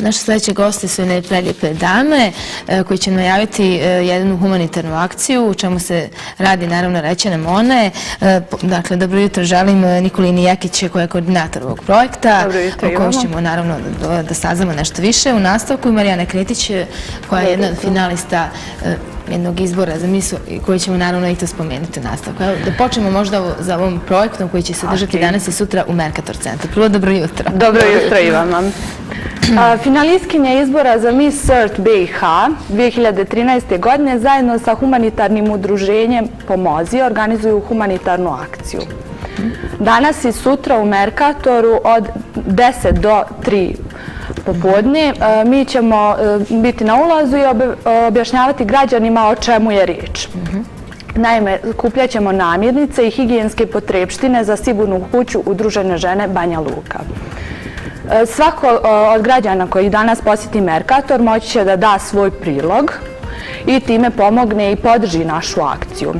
Naše sledeće goste su jedne preljepe dame e, koji će najaviti e, jednu humanitarnu akciju u čemu se radi naravno reće nam one. E, dakle, dobro jutro želim Nikolini Jekić koja je koordinator ovog projekta. Dobro jutro i vama. ćemo naravno da saznamo nešto više. U nastavku i Marijana Kretić koja je jedna od finalista jednog izbora za misu koji ćemo naravno i to spomenuti u nastavku. Da počnemo možda za ovom projektom koji će se držati danas i sutra u Mercator centru. Prvo, dobro jutro. Dobro jutro i vama. Finalistkinja izbora za Miss CERT BiH 2013. godine zajedno sa humanitarnim udruženjem Pomozi organizuju humanitarnu akciju. Danas i sutra u Merkatoru od 10 do 3 popodne mi ćemo e, biti na ulazu i e, objašnjavati građanima o čemu je riječ. Naime, kupljat ćemo namirnice i higijenske potrebštine za sigurnu kuću udružene žene Banja Luka. E, svako e, od građana koji danas posjeti Merkator moći će da da svoj prilog i time pomogne i podrži našu akciju.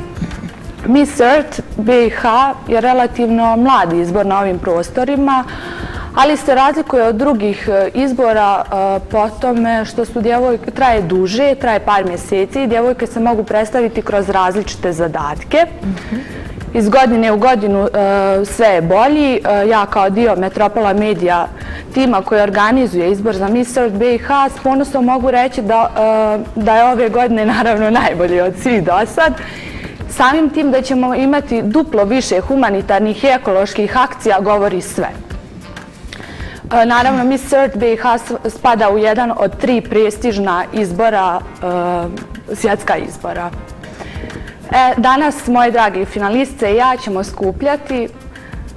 Miss Earth BiH je relativno mladi izbor na ovim prostorima, ali se razlikuje od drugih e, izbora po tome što su djevojke, traje duže, traje par mjeseci i djevojke se mogu predstaviti kroz različite zadatke. Iz godine u godinu sve je bolji. Ja kao dio Metropola Medija tima koji organizuje izbor za Miss Earth BiH s ponosom mogu reći da, e, da je ove godine naravno najbolji od svih do sad. Samim tim da ćemo imati duplo više humanitarnih i ekoloških akcija govori sve. E, naravno, Miss Earth BiH spada u jedan od tri prestižna izbora, e, svjetska izbora. E, danas, moje dragi finaliste i ja ćemo skupljati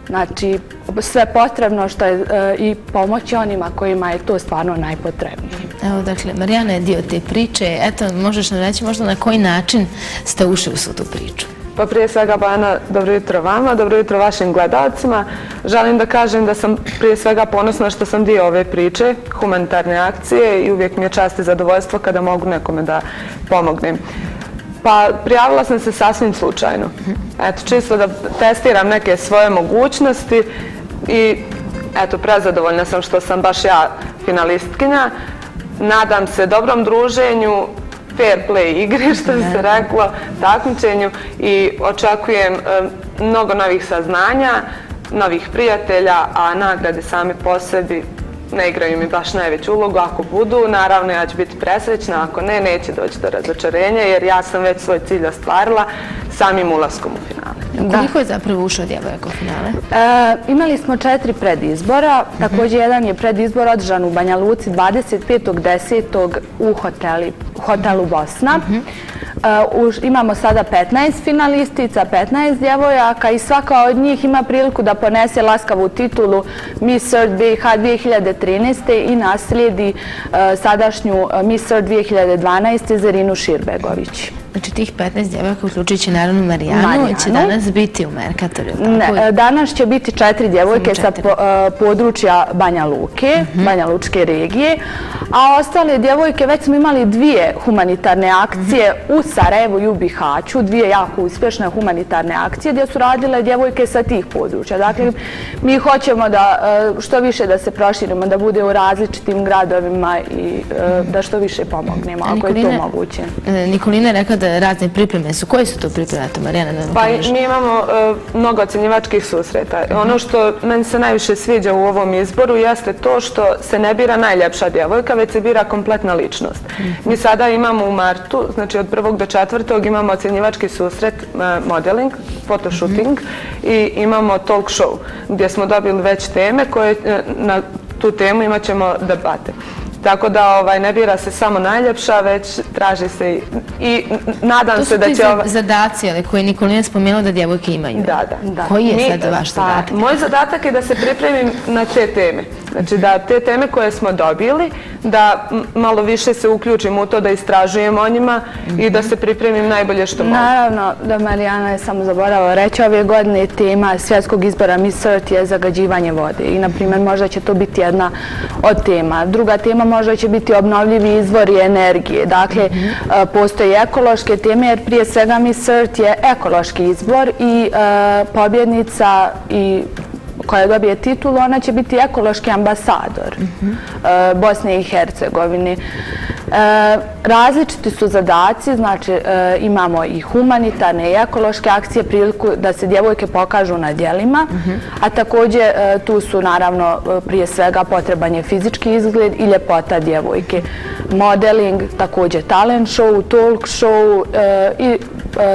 znači sve potrebno što je e, i pomoći onima kojima je to stvarno najpotrebnije. Evo, dakle, Marijana je dio te priče. Eto, možeš nam reći možda na koji način ste ušli u svu tu priču? Pa prije svega, Bojana, dobro jutro vama, dobro jutro vašim gledalcima. Želim da kažem da sam prije svega ponosna što sam dio ove priče, humanitarne akcije i uvijek mi je čast i zadovoljstvo kada mogu nekome da pomognem. Pa prijavila sam se sasvim slučajno. Eto, čisto da testiram neke svoje mogućnosti i eto, prezadovoljna sam što sam baš ja finalistkinja. Nadam se dobrom druženju, fair play igri, što bi se reklo, takmičenju i očekujem mnogo novih saznanja, novih prijatelja, a nagrade same po sebi ne igraju mi baš najveću ulogu. Ako budu, naravno ja ću biti presrećna, ako ne, neće doći do razočarenja, jer ja sam već svoj cilj ostvarila samim ulaskom u finale. Koliko je zapravo ušao djevojak u finale? E, imali smo četiri predizbora. Također jedan je predizbor održan u Banja Luci 25.10. u hotelu Bosna. Mhm. E, imamo sada 15 finalistica, 15 djevojaka i svaka od njih ima priliku da ponese laskavu titulu Miss Earth BiH 2013. i naslijedi eh, sadašnju eh, Miss Earth 2012. Zerinu Širbegović. Znači tih 15 djevojaka, uključujući naravno Marijanu, će danas biti u Merkatoru. Ne, danas će biti četiri djevojke sa e, područja Banja Luke, mhm. Banja Lučke regije, a ostale djevojke, već smo imali dvije humanitarne akcije u Sarajevu i u Bihaću, dvije jako uspješne humanitarne akcije gdje su radile djevojke sa tih područja. Dakle, mi hoćemo da e, što više da se proširimo, da bude u različitim gradovima i e, da što više pomognemo, ako je to moguće. Nikolina je rekla da razne pripreme su. Koje su to pripreme, to Marijana? Pa mi imamo e, mnogo ocenjivačkih susreta. Ono što meni se najviše sviđa u ovom izboru jeste to što se ne bira najljepša djevojka, već se bira kompletna ličnost. Mi sada imamo u martu, znači od prvog do četvrtog, imamo ocenjivački susret e, modeling, photoshooting i imamo talk show gdje smo dobili već teme koje e, na tu temu imat ćemo debate. Tako da ovaj, ne bira se samo najljepša, već traži se i nadam se da će... To su ti zadaci koje Nikolina spomenula da djevojke imaju. Da, da. Koji je sad vaš pa, zadatak? Moj zadatak je da se pripremim na te teme. Znači da te teme koje smo dobili, da malo više se uključim u to da istražujem o njima i da se pripremim najbolje što mogu. Naravno, da Marijana je samo zaboravila reći, ove godine tema svjetskog izbora Miss Earth je zagađivanje vode. I, na primjer, možda će to biti jedna od tema. Druga tema možda će biti obnovljivi izvori energije. Dakle, mhm. e, postoje ekološke teme, jer prije svega Miss Earth je ekološki izbor i e, pobjednica i koja dobije titulu, ona će biti ekološki ambasador e, Bosne i Hercegovine. E, različiti su zadaci, znači e, imamo i humanitarne i ekološke akcije, priliku da se djevojke pokažu na dijelima, a također tu su naravno prije svega potreban je fizički izgled i ljepota djevojke. Modeling, također talent show, talk show i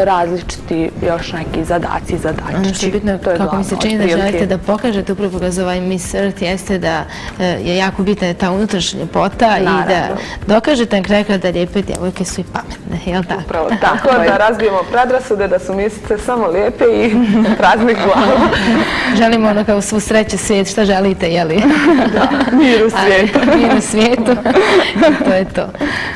različiti još neki zadaci i zadački. Ono što je bitno, kako mi se čini da želite da pokažete upravo kroz ovaj Miss Earth, jeste da e, je jako bitna ta unutrašnja ljepota i da dokažete na kraju da lijepe djevojke su i pametne, je li tako? Upravo tako, da razbijemo predrasude, da su misice samo lijepe i praznih glava. Želimo ono kao svu sreće svijet, šta želite, je li? Da, mir u svijetu. Mir u svijetu, to je to.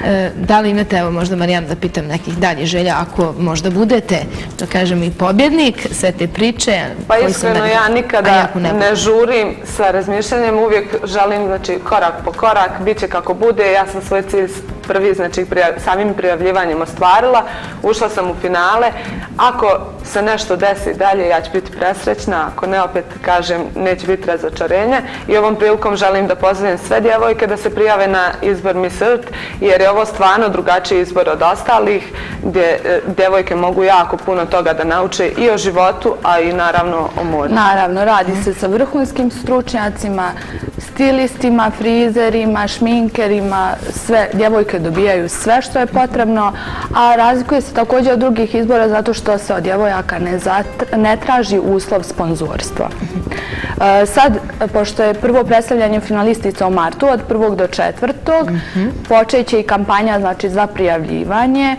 E, da li imate, evo možda Marijan da pitam nekih dalje želja, ako možda budete, da kažem, i pobjednik sve te priče. Pa iskreno, ja nikada ne žurim sa razmišljanjem, uvijek želim znači, korak po korak, bit će kako bude, ja sam svoj cilj prvi, znači samim prijavljivanjem ostvarila, ušla sam u finale, ako se nešto desi dalje, ja ću biti presrećna, ako ne, opet kažem, neće biti razočarenje i ovom prilikom želim da pozivim sve djevojke da se prijave na izbor Miss Earth, jer je ovo stvarno drugačiji izbor od ostalih, gdje e, djevojke mogu jako puno toga da nauče i o životu, a i naravno o moru. Naravno, radi se sa vrhunskim stručnjacima, stilistima, frizerima, šminkerima, sve, djevojke dobijaju sve što je potrebno, a razlikuje se također od drugih izbora zato što se od djevojaka ne traži uslov sponzorstva. E, sad, pošto je prvo predstavljanje finalistica u martu od prvog do četvrtog, počeće i kampanja znači, za prijavljivanje.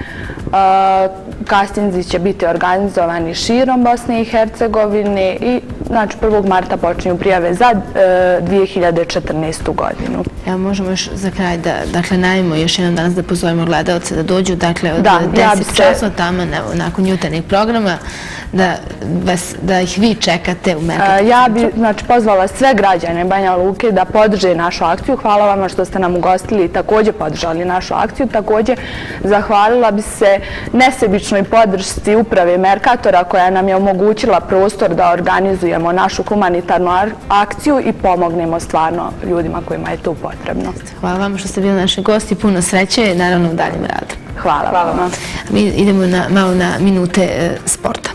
Kastinzi će biti organizovani širom Bosne i Hercegovine i znači 1. marta počinju prijave za 2014. E, godinu. Evo možemo još za kraj da dakle, najmo još jedan danas da pozovemo gledalce da dođu dakle od 10 časova tamo nakon jutarnjeg programa da, vas, da ih vi čekate u Merkatu Ja bih znači, pozvala sve građane Banja Luke da podrže našu akciju. Hvala vam što ste nam ugostili i također podržali našu akciju. Također zahvalila bi se nesebičnoj podršci uprave Merkatora koja nam je omogućila prostor da organizujemo našu humanitarnu akciju i pomognemo stvarno ljudima kojima je to potrebno. Hvala vam što ste bili naši gosti. Puno sreće i naravno u daljem radu. Hvala, Hvala vam. Mi idemo na, malo na minute e, sporta.